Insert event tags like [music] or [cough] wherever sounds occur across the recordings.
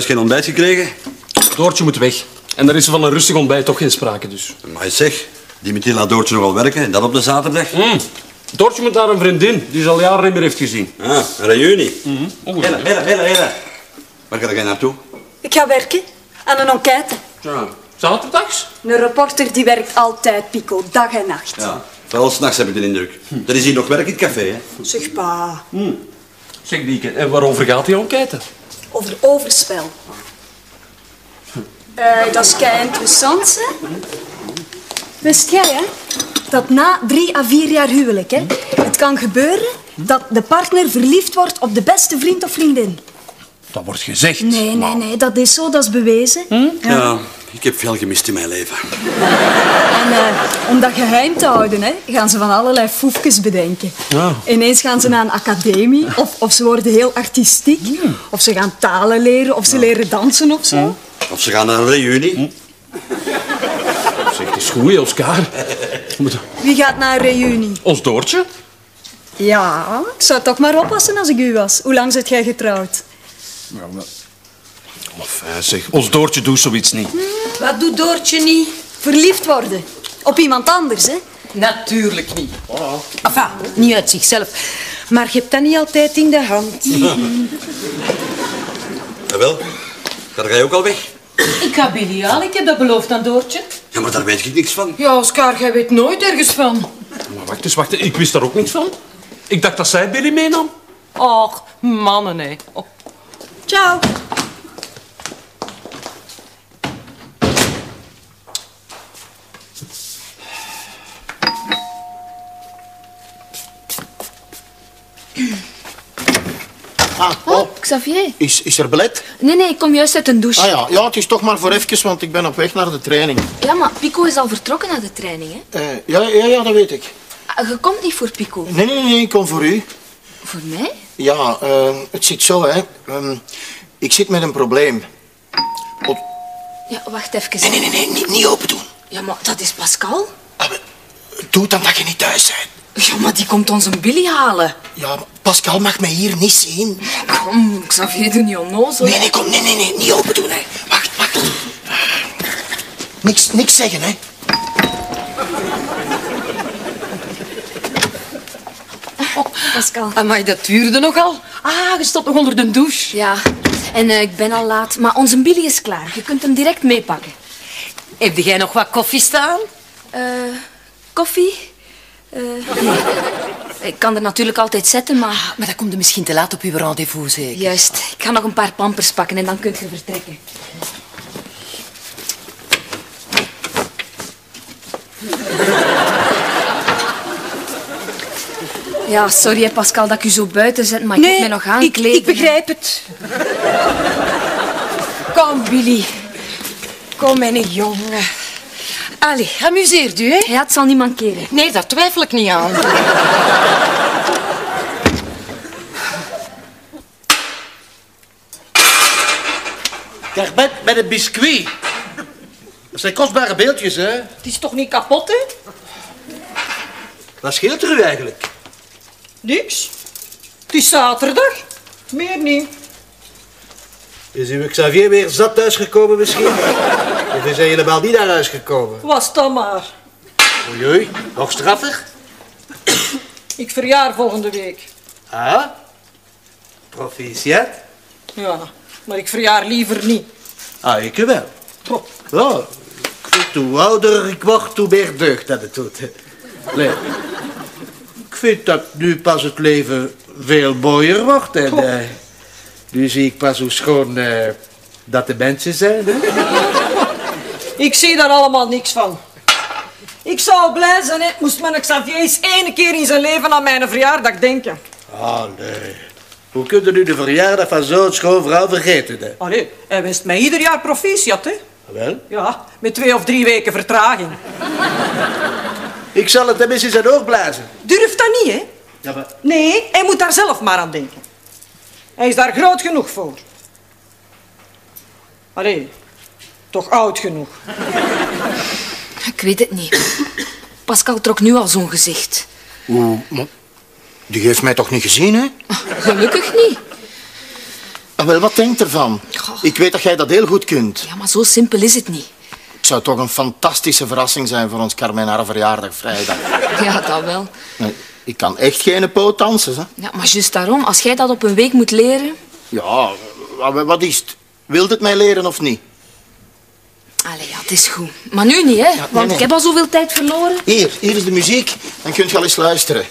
Thuis geen ontbijt gekregen? Doortje moet weg. En er is van een rustig ontbijt toch geen sprake, dus. Maar zeg, die meteen laat Doortje nogal werken en dat op de zaterdag. Mm. Doortje moet naar een vriendin die ze al jaren niet meer heeft gezien. Ah, een reunie. Oh, Hela, hela, hela, hela. Waar ga jij naartoe? Ik ga werken aan een enquête. Ja. Zaterdags? Een reporter die werkt altijd, Pico, dag en nacht. Ja, vooral s'nachts heb ik de indruk. Er is hier nog werk in het café, hè? Zeg pa, Zeg Dieke, en waarover gaat die enquête? Over overspel. Eh, dat is kei interessant, hè? Wist jij, hè? Dat na drie à vier jaar huwelijk, hè, het kan gebeuren dat de partner verliefd wordt op de beste vriend of vriendin. Dat wordt gezegd. Nee, nee, nee, dat is zo, dat is bewezen. Ja, ik heb veel gemist in mijn leven. En eh, om dat geheim te houden, hè, gaan ze van allerlei foefjes bedenken. Ja. Ineens gaan ze naar een academie, of, of ze worden heel artistiek, of ze gaan talen leren, of ze leren dansen of zo. Of ze gaan naar een reunie. Zeg, het is goed, Oscar. Wie gaat naar een reunie? Ons Doortje? Ja, ik zou toch maar oppassen als ik u was. Hoe lang zit jij getrouwd? Enfin, zeg, ons Doortje doet zoiets niet. Wat doet Doortje niet? Verliefd worden. Op iemand anders, hè? Natuurlijk niet. Enfin, niet uit zichzelf. Maar je hebt dat niet altijd in de hand. [laughs] Jawel. Ga jij ook al weg? Ik ga Billy halen, ik heb dat beloofd aan Doortje. Ja, maar daar weet ik niks van. Ja, Oscar, jij weet nooit ergens van. Maar wacht eens, wacht eens. Ik wist daar ook niks van. Ik dacht dat zij Billy meenam. Och, mannen, hè. Oh. Ciao. Ah, oh, Xavier? is, is er belet? Nee, nee, ik kom juist uit een douche. Ah ja, ja, het is toch maar voor even, want ik ben op weg naar de training. Ja, maar Pico is al vertrokken naar de training, hè? Eh, ja, ja, ja, dat weet ik. Ah, Je komt niet voor Pico. Nee, nee, nee, ik kom voor u. Voor mij? Ja, eh, het zit zo, hè. Ehm, ik zit met een probleem. Ja, wacht even. Nee, nee, nee, nee niet, niet open doen. Ja, maar dat is Pascal. Ah, Doe dan dat je niet thuis bent. Ja, maar die komt ons een Billy halen. Ja, Pascal mag mij hier niet zien. Kom, Xavier, doe niet onnozel. Nee, nee, kom, nee, nee, nee, niet open doen, hè. Wacht, wacht. Niks, niks zeggen, hè. Pascal. Amai, dat duurde nogal. Ah, je stond nog onder de douche. Ja, en eh, ik ben al laat, maar onze Billy is klaar. Je kunt hem direct meepakken. Heb jij nog wat koffie staan? Eh, koffie? Eh, nee. Ik kan er natuurlijk altijd zetten, maar... Maar dan komt er misschien te laat op uw rendezvous, zeker? Juist, ik ga nog een paar pampers pakken en dan kunt je vertrekken. Ja, sorry hè, Pascal dat ik u zo buiten zet, maar ik moet mij nog ik, aankleden. ik begrijp het. Kom, Billy. Kom, mijn jongen. Allee, amuseert u, hè? Ja, het zal niet mankeren. Nee, daar twijfel ik niet aan. Garbet met een biscuit. Dat zijn kostbare beeldjes, hè? Het is toch niet kapot, hè? Wat scheelt er u eigenlijk? Niks. Het is zaterdag. Meer niet. Is uw Xavier weer zat thuisgekomen misschien? [laughs] of is hij helemaal niet naar huis gekomen? Was dan maar. Oei, oei, nog straffer? Ik verjaar volgende week. Ah? Proficiat? Ja, maar ik verjaar liever niet. Ah, ik wel. Ik vind hoe ouder ik word, hoe meer deugd dat het doet. Nee. Ik vind dat nu pas het leven veel mooier wordt. En eh, nu zie ik pas hoe schoon eh, dat de mensen zijn. Hè? [laughs] Ik zie daar allemaal niks van. Ik zou blij zijn, hè, moest mijn Xavier eens ene keer in zijn leven aan mijn verjaardag denken. Ah, nee. Hoe kunt u nu de verjaardag van zo'n schoon vrouw vergeten? Hè? Allee, hij wenst mij ieder jaar proficiat, hè? Wel, Ja, met twee of drie weken vertraging. Ik zal het hem eens in zijn oor blazen. Durft dat niet, hè? Ja, maar... Nee, hij moet daar zelf maar aan denken. Hij is daar groot genoeg voor. Allee, toch oud genoeg. Ik weet het niet. Pascal trok nu al zo'n gezicht. Oeh, maar die heeft mij toch niet gezien, hè? Gelukkig niet. Ah, wel, wat denkt ervan? Ik weet dat jij dat heel goed kunt. Ja, maar zo simpel is het niet. Het zou toch een fantastische verrassing zijn voor ons Carmen haar verjaardag vrijdag. [laughs] Ja, dat wel. Nee, ik kan echt geen poot dansen, hè? Ja, maar juist daarom, als jij dat op een week moet leren... Ja, wa- wat is het? Wilt het mij leren of niet? Allee, ja, het is goed. Maar nu niet, hè. Want nee. ik heb al zoveel tijd verloren. Hier, hier is de muziek. Dan kunt je al eens luisteren.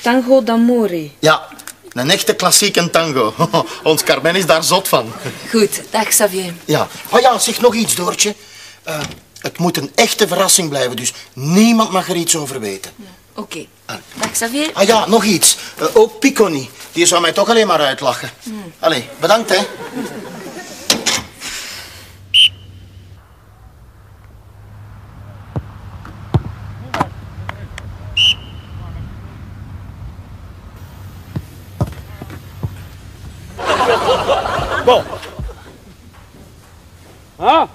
Tango d'amore. Ja, een echte klassieke tango. [laughs] Ons Carmen is daar zot van. Goed, dag Xavier. Ja. Oh ja, zeg nog iets, Doortje. Eh, het moet een echte verrassing blijven, dus niemand mag er iets over weten. Oké. Dag Xavier. Ah ja, nog iets. Eh, ook Pico niet. Die zou mij toch alleen maar uitlachen. Allee, bedankt, hè. Ah,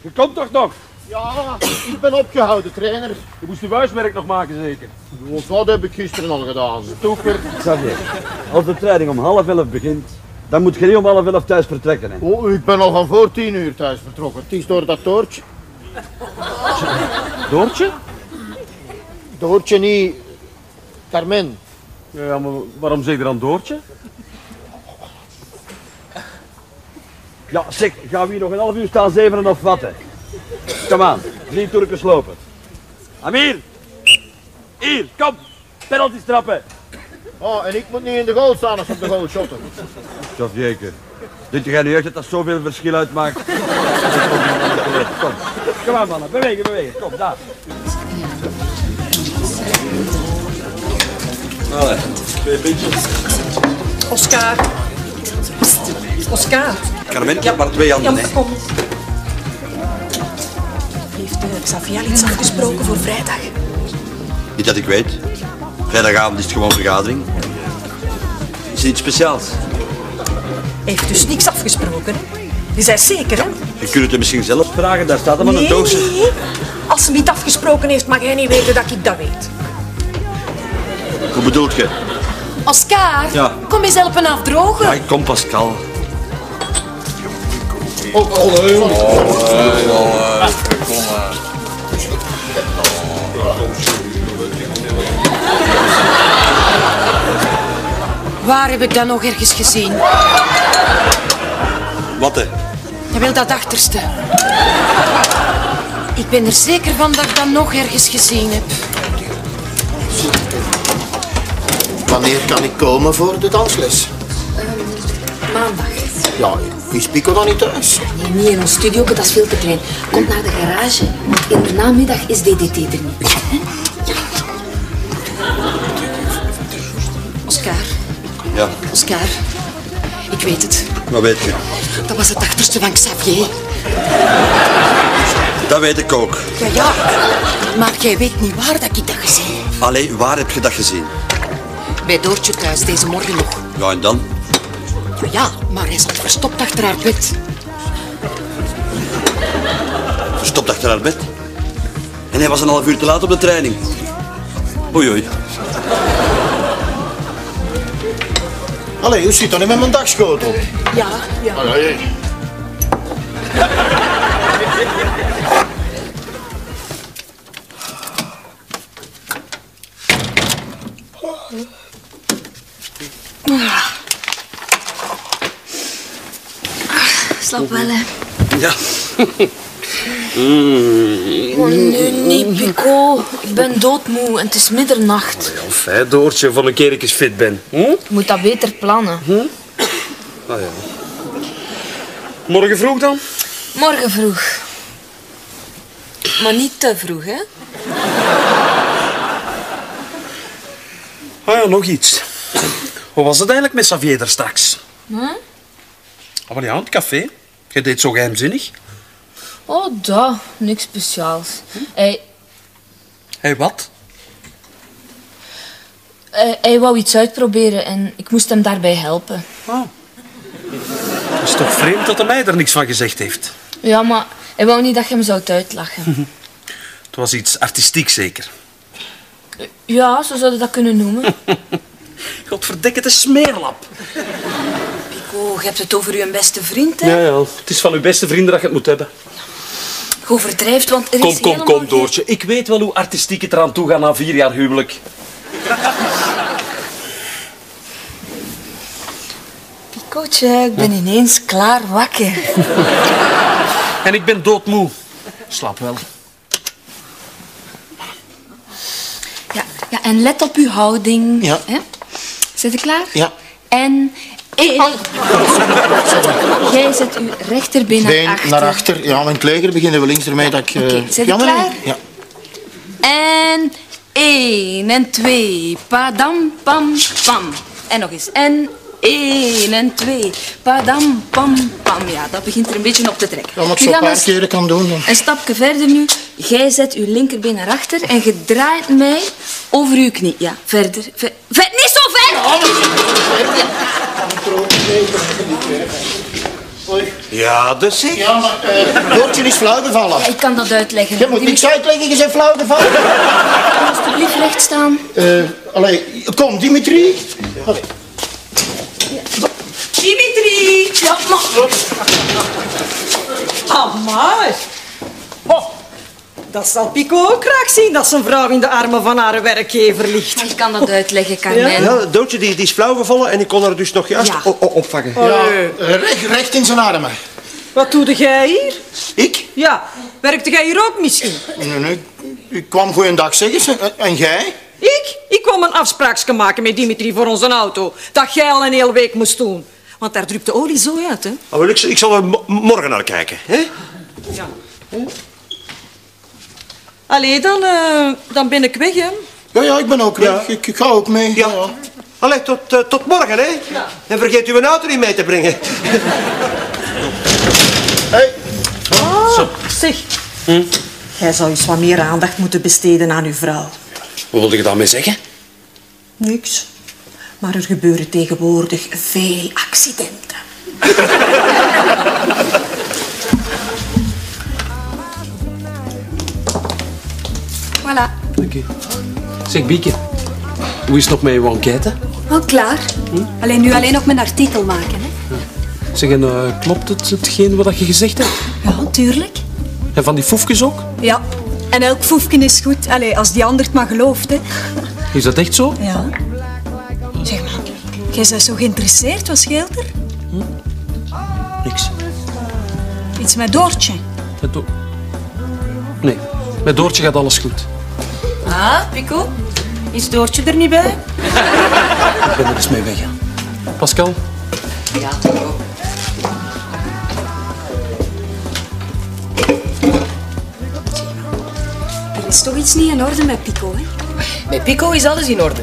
je komt toch nog? Ja, ik ben opgehouden, trainer. Je moest je huiswerk nog maken zeker? Wat heb ik gisteren al gedaan? Toeper. Xavier, als de training om half elf begint, dan moet je niet om half elf thuis vertrekken. Hè? Oh, ik ben al van voor tien uur thuis vertrokken. Het is door dat Doortje. Doortje? Doortje niet... Carmen. Ja, maar waarom zeg je dan Doortje? Ja, zeg, gaan we hier nog een half uur staan zevenen of wat? hè? Kom aan, drie toerkens lopen. Amir! Hier, kom! Penalty trappen! Oh, en ik moet niet in de goal staan als op de goal shotten. Dat zeker. Denk jij nu echt dat dat zoveel verschil uitmaakt? Kom, kom aan mannen, bewegen, bewegen. Kom, daar. Allee, twee pintjes. Oscar. Oscar. Carmen, heb maar twee Ja, handen, maar hè. kom. Heeft uh, Xavier iets afgesproken voor vrijdag? Niet dat ik weet. Vrijdagavond is het gewoon vergadering. Is er iets speciaals? Heeft dus niks afgesproken, hè? Je zei zeker, hè? Je kunt het hem misschien zelf vragen, daar staat hem aan een Nee, doosje. nee. Als ze niet afgesproken heeft, mag hij niet weten dat ik dat weet. Hoe bedoelt je? Oscar, Ja. kom eens helpen afdrogen. Ja, ik kom Pascal. Waar heb ik dat nog ergens gezien? Wat hè? Je wil dat achterste. Ik ben er zeker van dat ik dat nog ergens gezien heb. Wanneer kan ik komen voor de dansles? Maandag. Ja, is Pico dan niet thuis? Nee, niet in ons studio, dat is veel te klein. Kom naar de garage, want in de namiddag is DDT er niet. Ja. Oscar, Ja, Oscar. Ik weet het. wat weet je? Dat was het achterste van Xavier. Dat weet ik ook. Ja, ja. Maar jij weet niet waar dat ik dat gezien heb. Allee, waar heb je dat gezien? Bij Doortje thuis, deze morgen nog. Ja, en dan? Ja, maar hij zat verstopt achter haar bed. Verstopt achter haar bed. En hij was een half uur te laat op de training. Oei, oei. Allee, hoe zit dan niet met mijn dagschotel? Ja, ja. Allee. Wel, hè. Ja. Oh, nee, niet, Pico. Ik ben doodmoe en het is middernacht. Of hè, Doortje, van een keer ik eens fit ben. Hm? Je moet dat beter plannen. Ah ja. Morgen vroeg dan? Morgen vroeg. Maar niet te vroeg, hè? Ah ja, nog iets. Hoe was het eigenlijk met Xavier daar straks? Hm? Oh, maar ja, het café. Je deed zo geheimzinnig. Oh, dat. Niks speciaals. Hij, Hé, wat? hij, hij wou iets uitproberen en ik moest hem daarbij helpen. Het is toch vreemd dat hij mij er niks van gezegd heeft. Ja, maar hij wou niet dat je hem zou uitlachen. [laughs] Het was iets artistiek zeker. Ja, zo zou je dat kunnen noemen. [laughs] Godverdikke, het is smeerlap. Pico, je hebt het over uw beste vriend, hè? Ja, ja. Het is van uw beste vrienden dat je het moet hebben. Je overdrijft, want er Kom, is kom, helemaal kom, Doortje. Ik weet wel hoe artistiek het eraan toe gaat na vier jaar huwelijk. [laughs] Picootje, ik ben ineens klaar wakker. [laughs] En ik ben doodmoe. Slaap wel. Ja, ja en let op uw houding. Ja. Hè? Zit je klaar? Ja. En één. Jij zet uw rechterbeen naar achter. naar achter. Ja, in het leger beginnen we links ermee dat ik... eh, zijn ja, klaar? Ja. En één en twee. Padam, pam, pam. En nog eens. En één en twee. Padam, pam, pam. Ja, dat begint er een beetje op te trekken. Ja, maar ik een paar keren kan doen. Dan. Een stapje verder nu. Jij zet uw linkerbeen naar achter en je draait mij over uw knie. Ja, verder. Ver, ver- niet zo ver! Ja, dus ik. Ja, maar eh Doortje is flauw gevallen. Ja, ik kan dat uitleggen. Je moet niks uitleggen, je bent flauw gevallen. Alsjeblieft recht staan. Eh allee, kom, Dimitri. Allee. Ja, maar... Amai. Oh, dat zal Pico ook graag zien dat zijn vrouw in de armen van haar werkgever ligt. Ik kan dat uitleggen, Carmen. Ja, Doodje die, die is flauwgevallen en ik kon haar dus nog juist Ja. opvangen. Ja, recht, recht in zijn armen. Wat doe jij hier? Ik? Ja, werkte jij hier ook misschien? Nee, nee. Ik kwam goeiedag zeggen. ze. En- En jij? Ik? Ik kwam een afspraakje maken met Dimitri voor onze auto. Dat jij al een hele week moest doen. Want daar drupt de olie zo uit, hè? Oh, wel, ik, ik zal er mo- morgen naar kijken. Hè? Ja. Allee, dan, eh, dan ben ik weg, hè? Ja, ja, ik ben ook weg. Ik, ik ga ook mee. Ja. Allee, tot, eh, tot morgen, hè? En vergeet uw auto niet mee te brengen. Hey. Ah, zeg. Jij zou eens wat meer aandacht moeten besteden aan uw vrouw. Wat wilde je daarmee zeggen? Niks. Maar er gebeuren tegenwoordig veel accidenten. Voilà. Oké. Zeg, Bieke. Hoe is het nog met je enquête? Al klaar. Alleen nu alleen nog mijn artikel maken. Hè? Zeg, en eh, klopt het hetgeen wat je gezegd hebt? Ja, tuurlijk. En van die foefjes ook? Ja. En elk foefje is goed. Allee, als die ander het maar gelooft. Hè. Is dat echt zo? Ja. Zeg maar, jij bent zo geïnteresseerd, wat scheelt er? Niks. Iets met Doortje. Met Do- nee, met Doortje gaat alles goed. Ah, Pico? Is Doortje er niet bij? [laughs] Ik ben er eens mee weggaan. Pascal? Ja, Er is toch iets niet in orde met Pico, hè? Met Pico is alles in orde.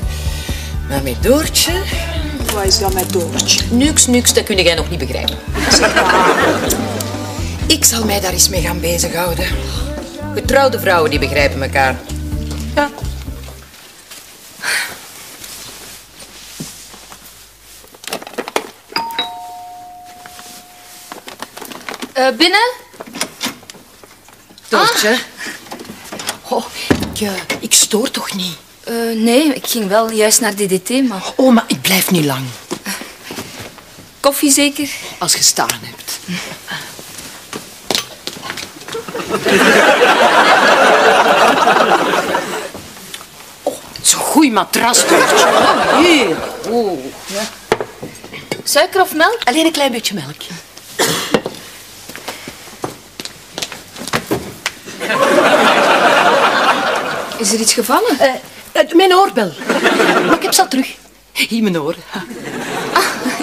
Maar met Doortje... Wat is dat met Doortje? Niks, niks, dat kun jij nog niet begrijpen. Ik zal mij daar eens mee gaan bezighouden. Getrouwde vrouwen die begrijpen elkaar. Ja. Eh, binnen? Doortje. Oh, ik, eh, ik stoor toch niet? Eh, nee, ik ging wel juist naar DDT, maar... Oh, maar ik blijf niet lang. Koffie zeker? Als je staan hebt. [laughs] Oh, zo'n goeie matras. Oh, hier. Oh. Suiker of melk? Alleen een klein beetje melk. Is er iets gevallen? Eh, eh, mijn oorbel. Maar ik heb ze al terug. Hier, mijn oor.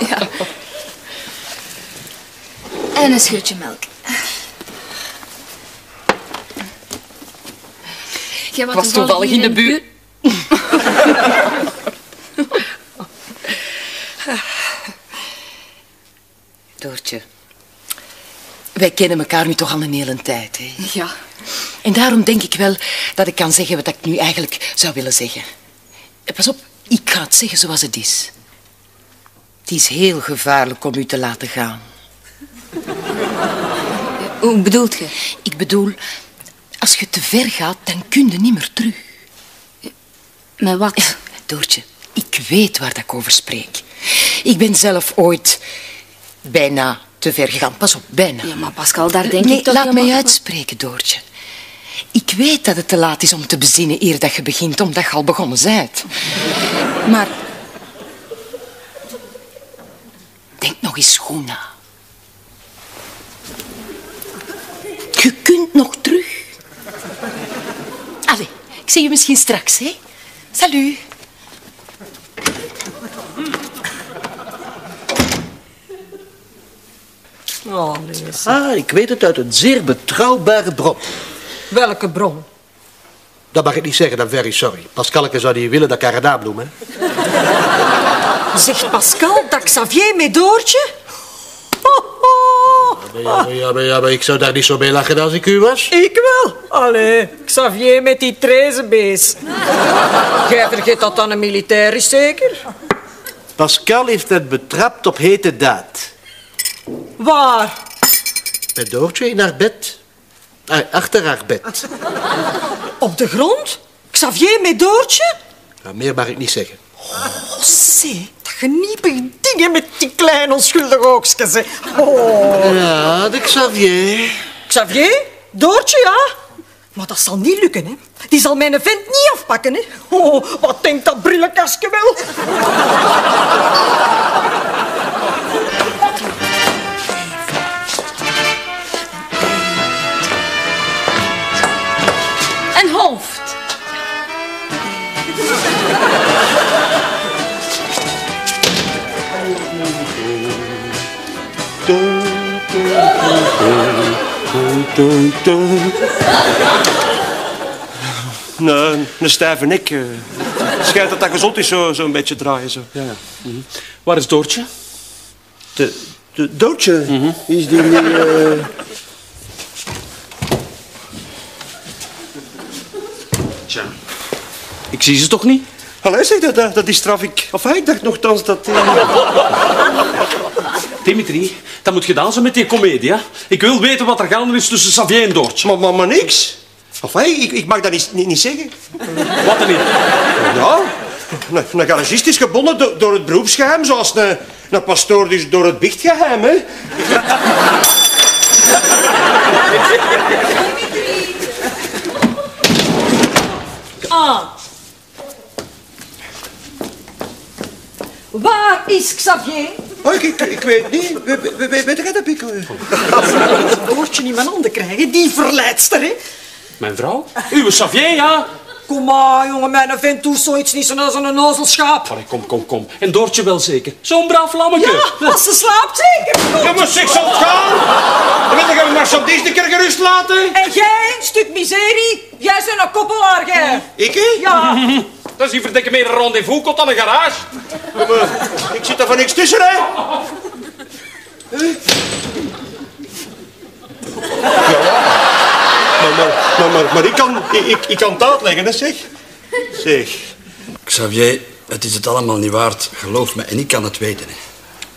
ja. En een scheutje melk. Jij Ik was toevallig in de buurt. Doortje, wij kennen elkaar nu toch al een hele tijd, hè? Ja. En daarom denk ik wel dat ik kan zeggen wat ik nu eigenlijk zou willen zeggen. Eh, Pas op, ik ga het zeggen zoals het is. Het is heel gevaarlijk om u te laten gaan. Hoe bedoelt je? Ik bedoel, als je te ver gaat, dan kun je niet meer terug. Met wat? Doortje, ik weet waar dat ik over spreek. Ik ben zelf ooit bijna te ver gegaan. Pas op, bijna. Ja, maar Pascal, daar denk nee, ik toch laat mij uitspreken, Doortje. Ik weet dat het te laat is om te bezinnen eer dat je begint, omdat je al begonnen bent. Maar... Denk nog eens goed na. Je kunt nog terug. Allee, ik zie je misschien straks, hè? Salut. Oh, nee. Ah, ik weet het uit een zeer betrouwbare bron. Welke bron? Dat mag ik niet zeggen, dan very sorry. Pascalke zou niet willen dat ik haar gedaan bloem, hè? Zegt Pascal dat Xavier met Doortje? Ho, ho. Ja, maar, ja, maar, ja, maar ik zou daar niet zo mee lachen als ik u was. Ik wel. Allee, Xavier met die trezenbeest. Jij vergeet dat dan een militair is, zeker? Pascal heeft het betrapt op hete daad. Waar? Met Doortje in haar bed. Ah, achter haar bed. Op de grond? Xavier met Doortje? Ja, meer mag ik niet zeggen. Oh, zie, dat geniepige dingen met die kleine onschuldige oogstjes. Oh. Ja, de Xavier. Xavier? Doortje, ja? Maar dat zal niet lukken, hè. Die zal mijn vent niet afpakken, hè. Oh, wat denkt dat brillenkastje wel? Een, een stijve nek. eh. Schijnt dat dat gezond is, zo- zo'n beetje draaien. Zo. Ja, ja. Mhm. Waar is Doortje? De, de doodje, is die eh, Tja, ik zie ze toch niet? Allee, zeg, dat, dat, dat is straf. Ik, of ik dacht nogthans dat... eh, Dimitri, dat moet gedaan zijn met die komedie, hè? Ik wil weten wat er gaande is tussen Xavier en Doortje. Maar, maar, maar niks. Of ik, ik mag dat niet, niet, niet zeggen. Wat dan niet? Ja, een, een garagist is gebonden do- door het beroepsgeheim, zoals een, een pastoor dus door het biechtgeheim, hè. Ah. Waar is Xavier? Oh, ik, ik, ik weet niet. We- we- we- Weet jij dat? Dat Doortje in mijn handen krijgen, die verleidster, hè. Mijn vrouw? Uw Xavier, ja? Kom maar, jongen, mijn vent doet zoiets niet zoals een nozelschaap. Allee, kom, kom, kom. En Doortje wel zeker. Zo'n braaf lammeke. Ja, als ze slaapt zeker. Maar zeg, zal het gaan? Dan wil ik hem maar zo'n deze keer gerust laten. En jij, stuk miserie, jij bent een koppelaar, jij. Ik, hè? Ja, Dat is die verdikke meer een rendezvous komt dan een garage. Ik zit er van niks tussen, hè? Ja. Maar, maar, maar, maar, maar ik, kan, ik, ik, ik kan het uitleggen, hè, zeg. Zeg. Xavier, het is het allemaal niet waard. Geloof me, en ik kan het weten. Hè.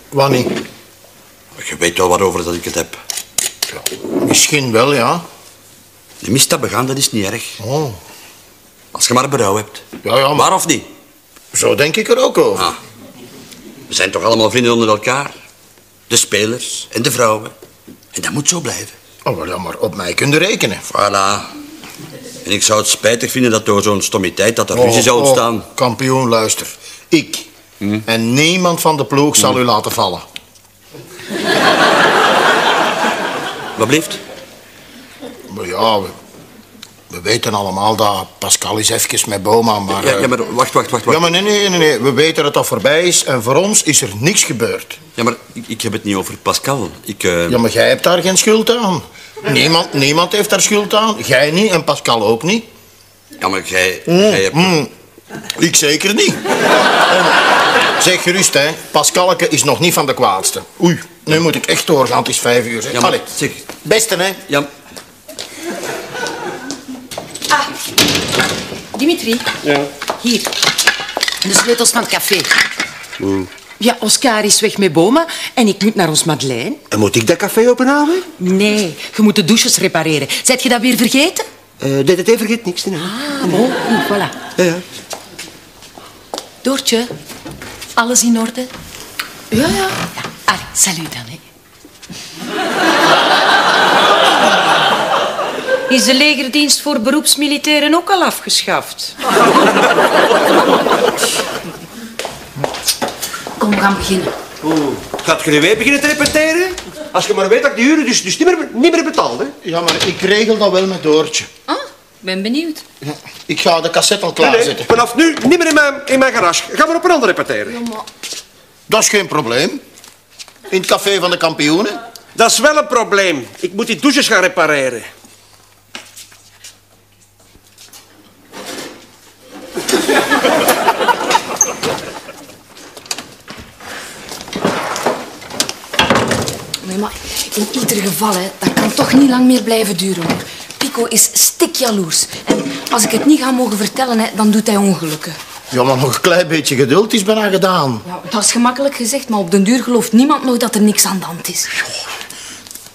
Wanneer? Je weet wel waarover dat ik het heb. Misschien wel, ja. De misstap begaan, dat is niet erg. Oh. Als je maar berouw hebt. Ja, ja, maar Waar of niet? zo denk ik er ook over. Ah. We zijn toch allemaal vrienden onder elkaar? De spelers en de vrouwen. En dat moet zo blijven. Oh, wel, ja, maar op mij kun je rekenen. Voilà. En ik zou het spijtig vinden dat door zo'n stommiteit dat er ruzie zou Oh, ontstaan. oh, kampioen, luister. Ik. En niemand van de ploeg zal u laten vallen. Wat blijft? Maar ja, we, we weten allemaal dat Pascal is even met Boma, maar... Ja, eh, ja, maar wacht, wacht, wacht. wacht. ja, maar nee, nee, nee, nee. We weten dat dat voorbij is en voor ons is er niks gebeurd. Ja, maar ik, ik heb het niet over Pascal. Ik, eh, Ja, maar jij hebt daar geen schuld aan. Niemand, niemand heeft daar schuld aan. Jij niet en Pascal ook niet. ja, maar jij, jij hebt... Hmm, ik zeker niet. En zeg gerust, hè. Pascalke is nog niet van de kwaadste. Oei, nu moet ik echt doorgaan. Het is vijf uur. Zeg. Ja, maar Allee, zeg... beste, hè. Ja, Dimitri. Ja. Hier. De sleutels van het café. Ja, Oscar is weg met Boma en ik moet naar ons Madeleine. En moet ik dat café openhouden? Nee, je moet de douches repareren. Zet je dat weer vergeten? Uh, dit het vergeet niks doen. Ah, bon, goed, voilà. Ja, ja. Doortje, alles in orde? Ja, ja. ja. Allee, salut dan, hè. Is de legerdienst voor beroepsmilitairen ook al afgeschaft? Kom, we gaan beginnen. Gaat je nu weer beginnen te repeteren? Als je maar weet dat ik die uren dus, dus niet, meer, niet meer betaal, hè? Ja, maar ik regel dat wel met Doortje. Ah, ben benieuwd. Ik ga de cassette al Nee, nee, klaarzetten. vanaf nu niet meer in mijn, in mijn garage. Gaan we op een ander repeteren. Dat is geen probleem. In het café van de kampioenen. Dat is wel een probleem. Ik moet die douches gaan repareren. [laughs] Nee, maar in ieder geval, hè, dat kan toch niet lang meer blijven duren. Hoor. Pico is stikjaloers. En als ik het niet ga mogen vertellen, hè, dan doet hij ongelukken. Ja, maar nog een klein beetje geduld is bijna gedaan. Ja, dat is gemakkelijk gezegd, maar op den duur gelooft niemand nog dat er niks aan de hand is.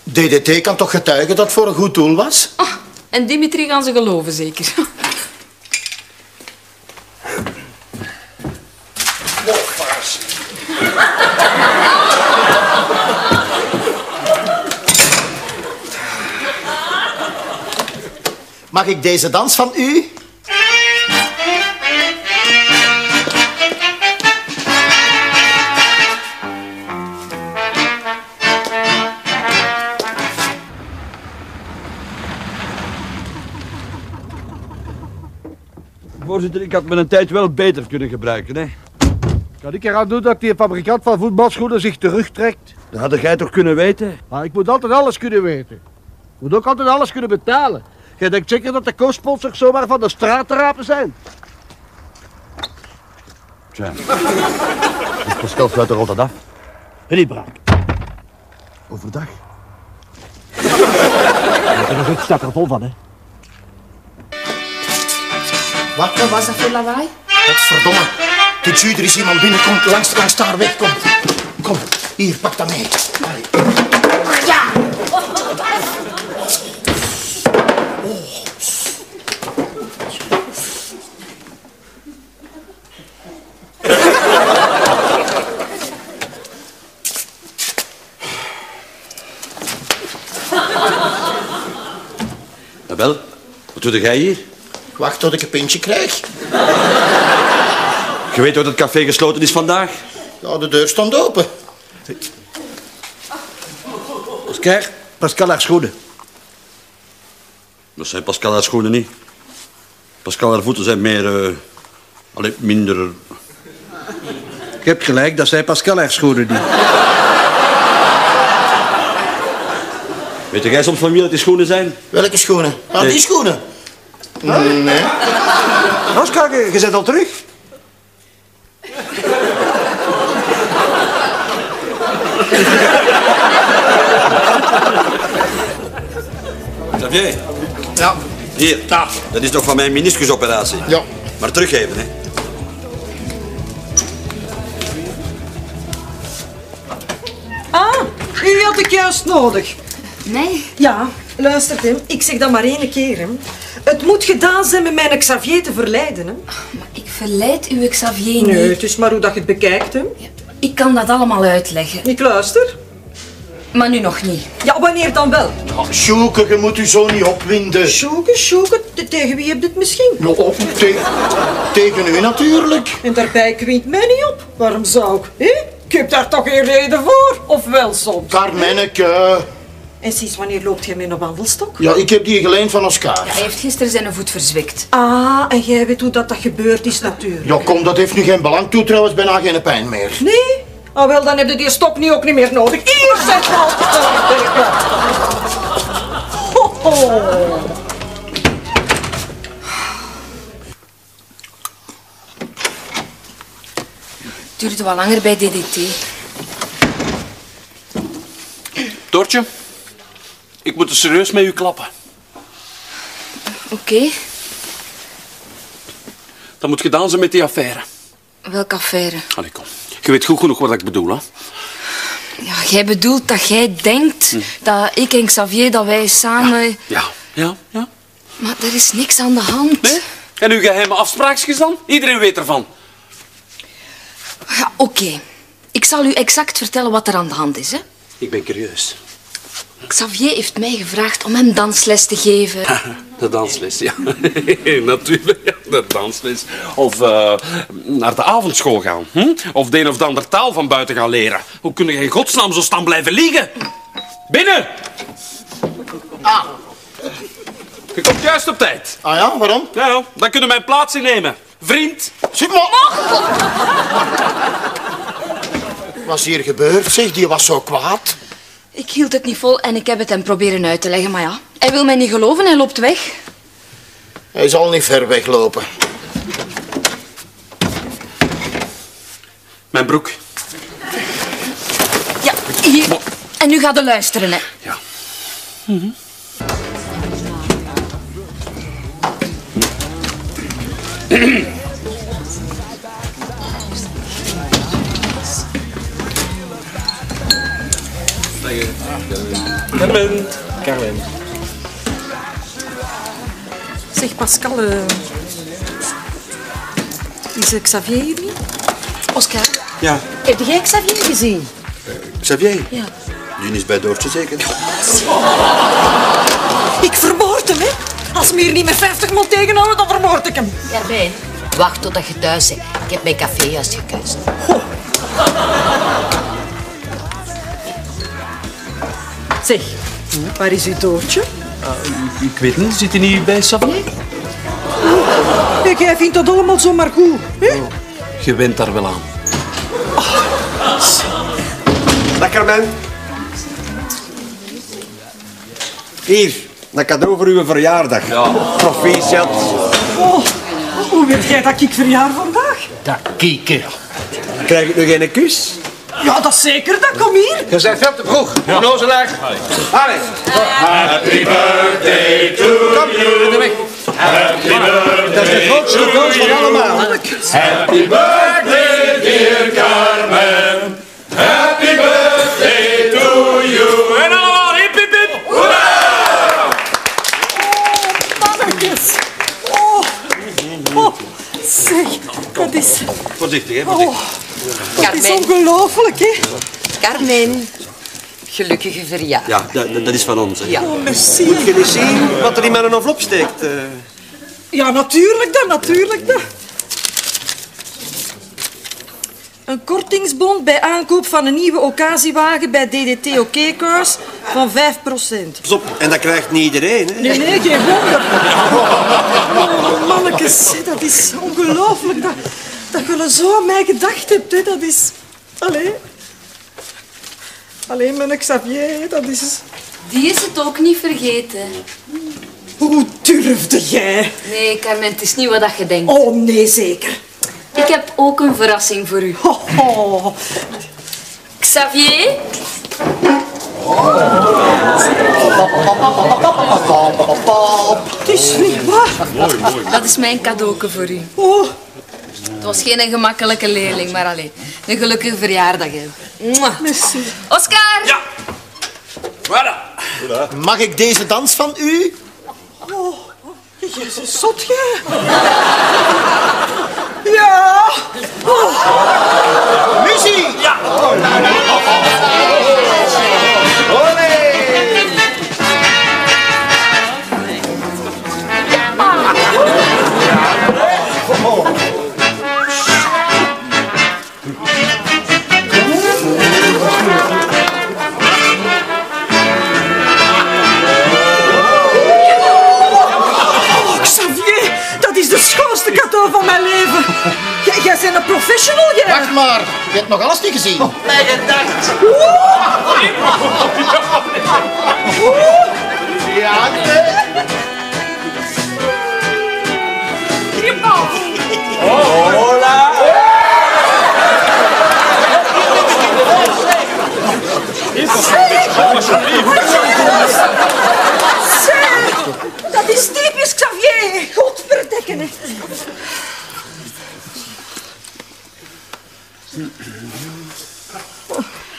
DDT kan toch getuigen dat het voor een goed doel was? Ah, en Dimitri gaan ze geloven, zeker. [laughs] Mag ik deze dans van u? Voorzitter, ik had mijn tijd wel beter kunnen gebruiken, hè? Kan ik eraan doen dat die fabrikant van voetbalschoenen zich terugtrekt? Dat had jij toch kunnen weten? Maar ik moet altijd alles kunnen weten. Ik moet ook altijd alles kunnen betalen. Jij denkt zeker dat de co-sponsors zomaar van de straat te rapen zijn? Tja. Dus Pascal sluit er altijd af. Riebraak. Overdag. En dat staat er vol van, hè. Wat? Was dat voor lawaai? Verdomme. De juder is iemand binnenkomt, langs, langs daar wegkomt. Kom, hier, pak dat mee. Allee. Wel, wat doe jij hier? Ik Wacht tot ik een pintje krijg. Je weet dat het café gesloten is vandaag? Ja, de deur stond open. Pascal, Pascal haar schoenen. Dat zijn Pascal haar schoenen niet. Pascal haar voeten zijn meer... eh allee, minder... Je hebt gelijk, dat zijn Pascal haar schoenen niet. Weet jij soms van wie dat die schoenen zijn? Welke schoenen? Ah, Nee. die schoenen. Nee. Oscar, je, je bent al terug. Xavier, Ja. hier. Dat is nog van mijn meniscusoperatie. Ja. Maar teruggeven, hè. Ah, u had ik juist nodig. Nee. Ja, luister Tim, ik zeg dat maar één keer. Hè. Het moet gedaan zijn met mijn Xavier te verleiden. Hè. Maar ik verleid uw Xavier niet. Nee, het is maar hoe dat je het bekijkt. Hè. Ja, Ik kan dat allemaal uitleggen, Ik luister. maar nu nog niet. Ja, wanneer dan wel? Ah, Sjoeke, je moet u zo niet opwinden. Sjoeke, sjoeke, te- tegen wie heb je het misschien? Nou, op, te- tegen u natuurlijk. En daarbij kwint mij niet op. Waarom zou ik? Hè? Ik heb daar toch geen reden voor? Of wel soms? Carmenneke. En sinds wanneer loopt jij met een wandelstok? Ja, ik heb die geleend van Oscar. Hij heeft gisteren zijn voet verzwikt. Ah, en jij weet hoe dat, dat gebeurd is natuurlijk. Ja, kom, dat heeft nu geen belang toe, trouwens bijna geen pijn meer. Nee? Ah, wel, dan heb je die stok nu ook niet meer nodig. Hier, zet wel. Ho, ho. Het duurde wat langer bij DDT. Doortje, ik moet er serieus met u klappen. Oké, Dat moet gedaan zijn met die affaire. welke affaire? Allee, kom. Je weet goed genoeg wat ik bedoel, hè? Ja, jij bedoelt dat jij denkt Hm. dat ik en Xavier, dat wij samen... Ja, ja, ja. Maar er is niks aan de hand. Nee? En uw geheime afspraakjes dan? Iedereen weet ervan. Ja, oké. Ik zal u exact vertellen wat er aan de hand is. Hè? Ik ben curieus. Xavier heeft mij gevraagd om hem dansles te geven. [laughs] De dansles, ja. [laughs] Natuurlijk, de dansles. Of eh, naar de avondschool gaan. Hm? Of de een of de ander taal van buiten gaan leren. Hoe kun je in godsnaam zo staan blijven liegen? Binnen! Ah. Je komt juist op tijd. Ah ja, waarom? Ja, ja, dan kunnen we mijn plaats innemen. Vriend. Maar. Wat is hier gebeurd, zeg? Die was zo kwaad. Ik hield het niet vol en ik heb het hem proberen uit te leggen, maar ja. Hij wil mij niet geloven, hij loopt weg. Hij zal niet ver weglopen. Mijn broek. Ja, hier. En nu gaat hij luisteren, hè. Ja. Carmen. Carmen. Zeg, Pascal, eh, is Xavier hier niet? Oscar, Ja, Heb jij Xavier gezien? Xavier. Ja. Die is bij Doortje zeker. Ik vermoord hem, hè. Als me hier niet met 50 man tegenhouden, dan vermoord ik hem. Carmen, wacht totdat je thuis bent. Ik heb mijn café juist gekuist. Waar is uw Doortje? Ik weet niet, zit hij niet bij Xavier? Kijk, jij vindt dat allemaal zomaar goed. Hè? Je went daar wel aan. Dag Carmen. Hier, een cadeau voor uw verjaardag. Ja. Proficiat. Oh, hoe weet jij dat ik verjaar vandaag? Dat kieken. Krijg ik nog een kus? Ja, dat is zeker. Dat kom hier. Je bent veel te vroeg. Ja. Nozelaar. Allee. Happy birthday to Kom, de weg. Happy birthday Dat is de grootste kans van allemaal. Happy birthday, dear Carmen. Happy birthday to you. En allemaal hip hip hip. Mannetjes. Oh. oh. Zeg, dat is... Voorzichtig, hè, Oh, voorzichtig. Dat is ongelooflijk, hè. Carmen, gelukkige verjaardag. Ja, dat, dat- dat is van ons. Hè. Ja. Oh, merci. Moet je zien wat er in mijn envelop steekt? eh? Ja, natuurlijk dan, natuurlijk dan. Een kortingsbon bij aankoop van een nieuwe occasiewagen bij DDT OK-cars van 5%. Pas op, en dat krijgt niet iedereen. Hè? Nee, nee, geen wonder. Oh, mannetjes, dat is ongelooflijk dat, dat je zo aan mij gedacht hebt. Hè. Dat is... Allee. Alleen mijn Xavier, dat is... Die is het ook niet vergeten. Hoe durfde jij? Nee, Carmen, het is niet wat je denkt. Oh, nee, zeker. Ik heb ook een verrassing voor u. Oh, oh. Xavier? Het is niet waar. Dat is mijn cadeauke voor u. Oh, Het was geen gemakkelijke leerling, maar alleen een gelukkige verjaardag. Hè. Merci. Oscar! Ja. Voilà. Mag ik deze dans van u? Oh, jezus, zot jij? Ja. Oh. Muziek! Ja! Hebt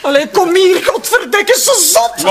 Allee, kom hier, godverdekken, ze zot.